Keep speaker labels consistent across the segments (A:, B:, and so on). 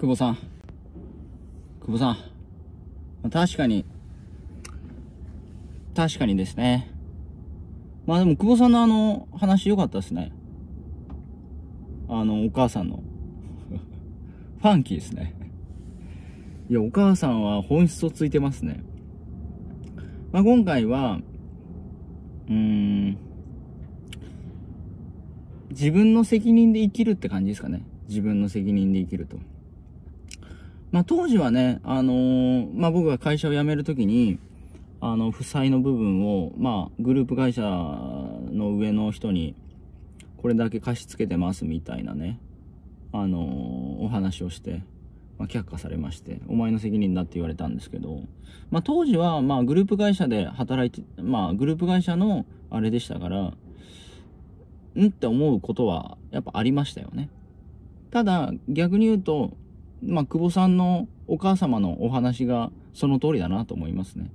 A: 久保さん。久保さん。確かに、確かにですね。まあでも久保さんのあの話良かったですね。あの、お母さんの。ファンキーですね。いや、お母さんは本質をついてますね。まあ今回は、うーん、自分の責任で生きるって感じですかね。自分の責任で生きると。まあ当時はね、あのー、まあ僕が会社を辞めるときに、あの、負債の部分を、まあグループ会社の上の人に、これだけ貸し付けてますみたいなね、あのー、お話をして、まあ、却下されまして、お前の責任だって言われたんですけど、まあ当時は、まあグループ会社で働いて、まあグループ会社のあれでしたから、んって思うことはやっぱありましたよね。ただ、逆に言うと、まあ、久保さんのお母様のお話がその通りだなと思いますね。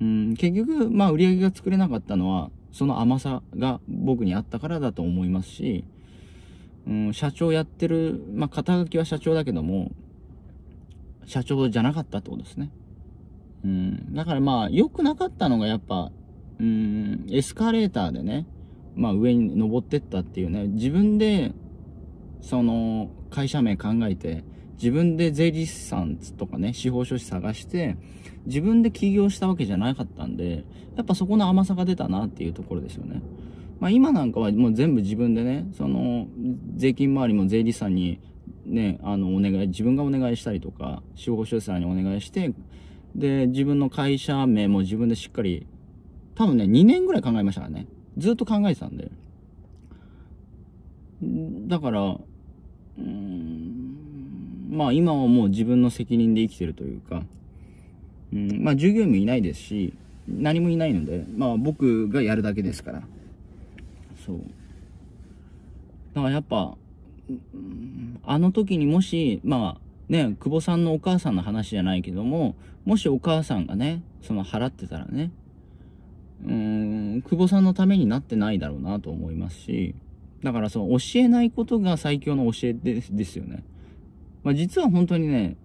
A: うん、結局、まあ、売り上げが作れなかったのは、その甘さが僕にあったからだと思いますし、うん、社長やってる、まあ、肩書きは社長だけども、社長じゃなかったってことですね。うん、だからまあ、良くなかったのがやっぱ、うん、エスカレーターでね、まあ上に登ってったっていうね、自分で、その、会社名考えて、自分で税理士さんとかね、司法書士探して、自分で起業したわけじゃなかったんで、やっぱそこの甘さが出たなっていうところですよね。まあ今なんかはもう全部自分でね、その、税金周りも税理士さんにね、あの、お願い、自分がお願いしたりとか、司法書士さんにお願いして、で、自分の会社名も自分でしっかり、多分ね、2年ぐらい考えましたからね。ずっと考えてたんで。だから、うん、まあ今はもう自分の責任で生きてるというか、うん、まあ従業員もいないですし、何もいないので、まあ僕がやるだけですから。そう。だからやっぱ、あの時にもし、まあね、久保さんのお母さんの話じゃないけども、もしお母さんがね、その払ってたらね、うーん、久保さんのためになってないだろうなと思いますし、だからその教えないことが最強の教えですですよね。まあ実は本当にね、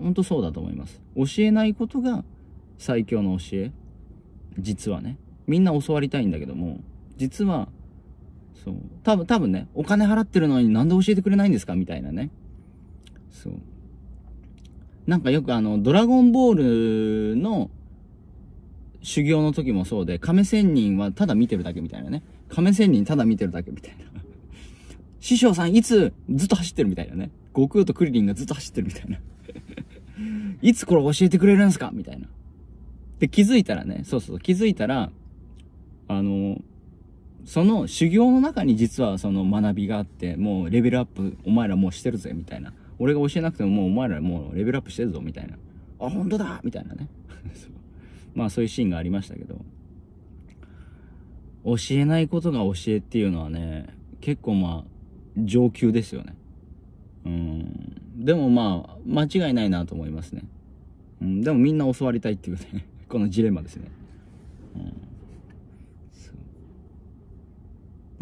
A: 本当そうだと思います。教えないことが最強の教え。実はね。みんな教わりたいんだけども、実は、そう。多分、多分ね、お金払ってるのになんで教えてくれないんですか？みたいなね。そう。なんかよくあの、ドラゴンボールの修行の時もそうで、亀仙人はただ見てるだけみたいなね。亀仙人ただ見てるだけみたいな。師匠さんいつずっと走ってるみたいなね。悟空とクリリンがずっと走ってるみたいな。いつこれ教えてくれるんすか？みたいな。で、気づいたらね、そうそう、気づいたら、あの、その修行の中に実はその学びがあって、もうレベルアップお前らもうしてるぜ、みたいな。俺が教えなくてももうお前らもうレベルアップしてるぞ、みたいな。あ、本当だみたいなね。まあそういうシーンがありましたけど、教えないことが教えっていうのはね、結構まあ、上級ですよね。うん。でもまあ、間違いないなと思いますね。うん。でもみんな教わりたいっていうね、このジレンマですね。う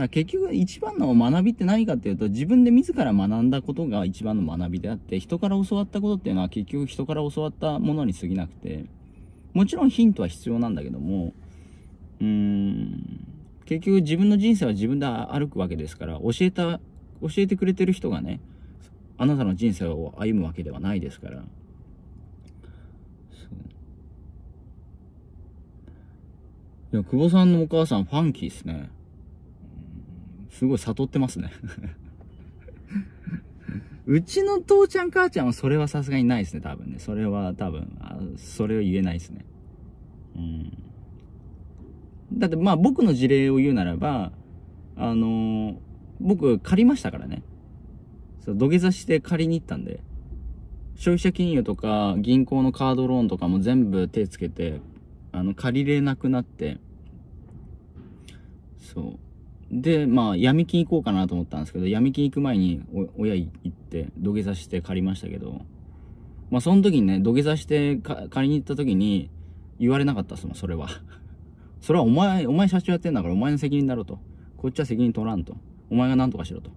A: ん。結局一番の学びって何かっていうと、自分で自ら学んだことが一番の学びであって、人から教わったことっていうのは結局人から教わったものに過ぎなくて、もちろんヒントは必要なんだけども、うーん、結局自分の人生は自分で歩くわけですから、教えた、教えてくれてる人がね、あなたの人生を歩むわけではないですから。いや、久保さんのお母さんファンキーですね。すごい悟ってますね うちの父ちゃん母ちゃんはそれはさすがにないですね、多分ね。それは多分、それを言えないですね。うん。だってまあ僕の事例を言うならば、あのー、僕借りましたからね。そう、土下座して借りに行ったんで。消費者金融とか銀行のカードローンとかも全部手つけて、あの、借りれなくなって、そう。で、まあ、闇金行こうかなと思ったんですけど、闇金行く前に親行って土下座して借りましたけど、まあ、その時にね、土下座して借りに行った時に言われなかったっすもん、それは。それはお前、お前社長やってんだからお前の責任だろと。こっちは責任取らんと。お前が何とかしろと。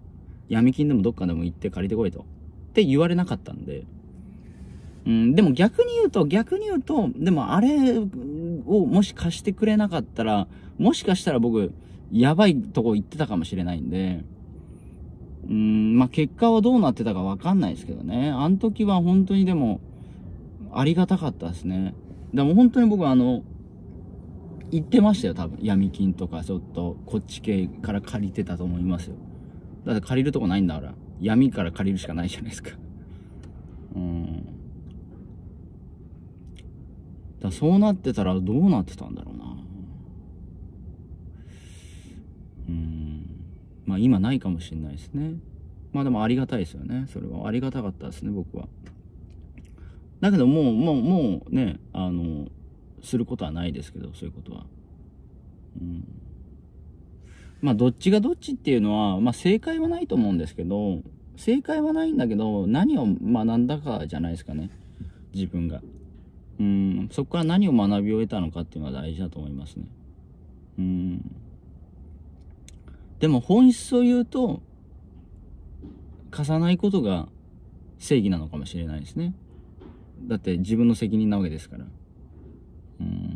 A: 闇金でもどっかでも行って借りてこいと。って言われなかったんで。うん、でも逆に言うと、逆に言うと、でもあれをもし貸してくれなかったら、もしかしたら僕、やばいとこ行ってたかもしれないんで、うん、まあ、結果はどうなってたかわかんないですけどね。あの時は本当にでも、ありがたかったですね。でも本当に僕はあの、言ってましたよ、多分。闇金とか、ちょっと、こっち系から借りてたと思いますよ。だって借りるとこないんだから、闇から借りるしかないじゃないですか。うん。だそうなってたらどうなってたんだろうな。うん。まあ今ないかもしれないですね。まあでもありがたいですよね。それはありがたかったですね、僕は。だけどもう、もう、もうね、あの、することはないですけど、そういうことは。うん。まあ、どっちがどっちっていうのは、まあ、正解はないと思うんですけど、正解はないんだけど、何を学んだかじゃないですかね。自分が。うん、そこから何を学びを得たのかっていうのは大事だと思いますね。うん。でも本質を言うと、貸さないことが正義なのかもしれないですね。だって自分の責任なわけですから。うん。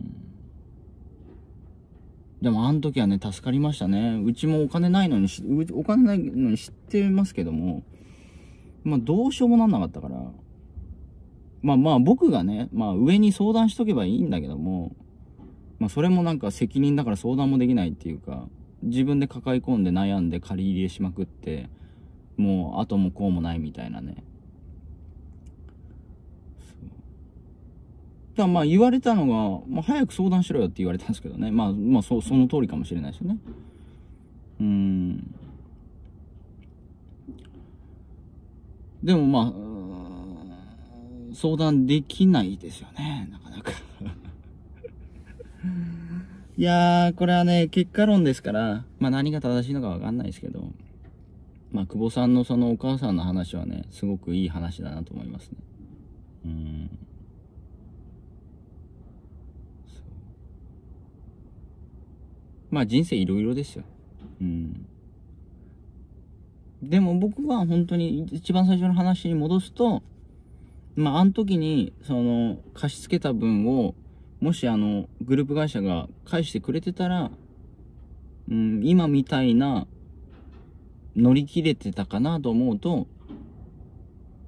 A: でもあの時はね、助かりましたね。うちもお金ないのにしお金ないのに知ってますけども、まあどうしようもなんなかったから。まあまあ僕がね、まあ上に相談しとけばいいんだけども、まあそれもなんか責任だから相談もできないっていうか、自分で抱え込んで悩んで借り入れしまくって、もう後もこうもないみたいなね。だまあ言われたのが、まあ、早く相談しろよって言われたんですけどね。まあ、まあそ、その通りかもしれないですよね。うん。でもまあ、相談できないですよね。なかなか いやー、これはね、結果論ですから、まあ何が正しいのかわかんないですけど、まあ久保さんのそのお母さんの話はね、すごくいい話だなと思いますね。うん。まあ人生いろいろですよ。うん。でも僕は本当に一番最初の話に戻すと、まああの時にその貸し付けた分をもしあのグループ会社が返してくれてたら、うん、今みたいな乗り切れてたかなと思うと、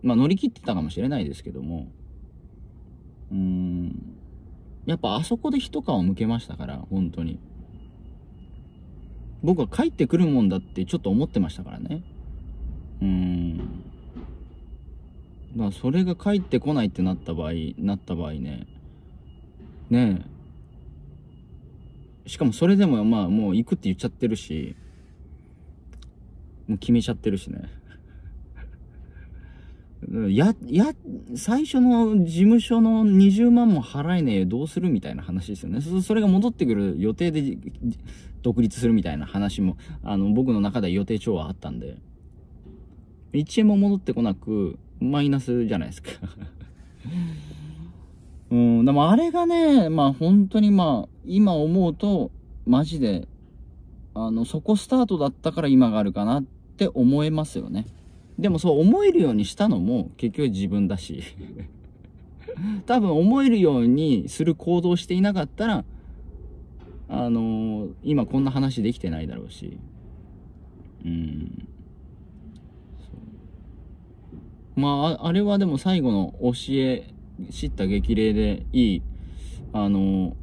A: まあ乗り切ってたかもしれないですけども、うん、やっぱあそこで一皮むけましたから、本当に。僕は帰ってくるもんだってちょっと思ってましたからね。うん。まあそれが帰ってこないってなった場合、なった場合ね。ねえ。しかもそれでもまあもう行くって言っちゃってるし、もう決めちゃってるしね。や、や、最初の事務所の20万も払えねえどうするみたいな話ですよね。それが戻ってくる予定で独立するみたいな話も、あの、僕の中で予定調はあったんで、1円も戻ってこなく、マイナスじゃないですか うん、でもあれがね、まあ本当にまあ、今思うと、マジで、あの、そこスタートだったから今があるかなって思えますよね。でもそう思えるようにしたのも結局自分だし 多分思えるようにする行動していなかったら、あのー、今こんな話できてないだろうし。うん。まあ、あれはでも最後の教え、知った激励でいい、あの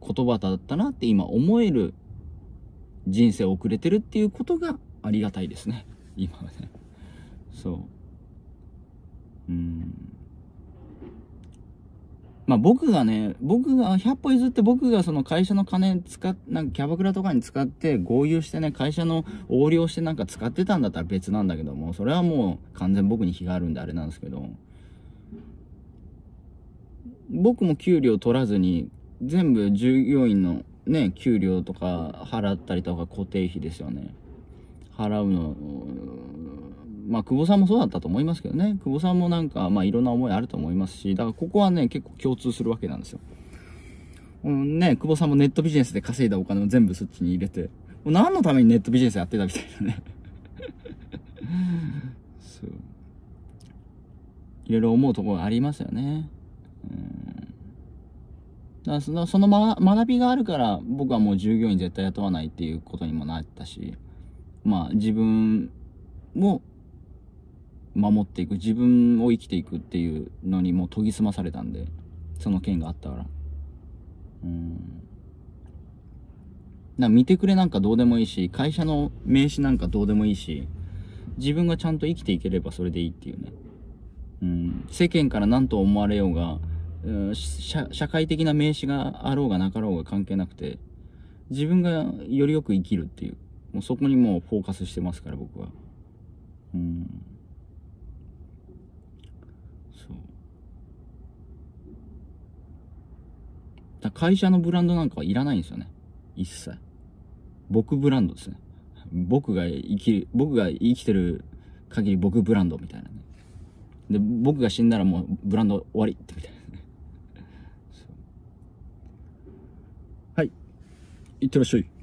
A: ー、言葉だったなって今思える人生を送れてるっていうことがありがたいですね。今はね。そう。うん。まあ僕がね、僕が、100歩譲って僕がその会社の金使っ、なんかキャバクラとかに使って合流してね、会社の横領してなんか使ってたんだったら別なんだけども、それはもう完全僕に非があるんであれなんですけど、僕も給料取らずに、全部従業員のね、給料とか払ったりとか固定費ですよね。払うの、まあ、久保さんもそうだったと思いますけどね。久保さんもなんか、まあ、いろんな思いあると思いますし、だからここはね、結構共通するわけなんですよ。うんね、久保さんもネットビジネスで稼いだお金を全部そっちに入れて、もう何のためにネットビジネスやってたみたいなね そう。いろいろ思うところがありますよね。うんだからそのその、ま、学びがあるから僕はもう従業員絶対雇わないっていうことにもなったしまあ自分も守っていく自分を生きていくっていうのにもう研ぎ澄まされたんでその件があったから。うん。な見てくれなんかどうでもいいし会社の名刺なんかどうでもいいし自分がちゃんと生きていければそれでいいっていうね。うん。世間から何と思われようが社社会的な名刺があろうがなかろうが関係なくて自分がよりよく生きるっていう。もうそこにもうフォーカスしてますから僕は。うん。そう。だ会社のブランドなんかはいらないんですよね。一切。僕ブランドですね。僕が生きる僕が生きてる限り僕ブランドみたいなね。で僕が死んだらもうブランド終わりってみたいなね。はい。いってらっしゃい。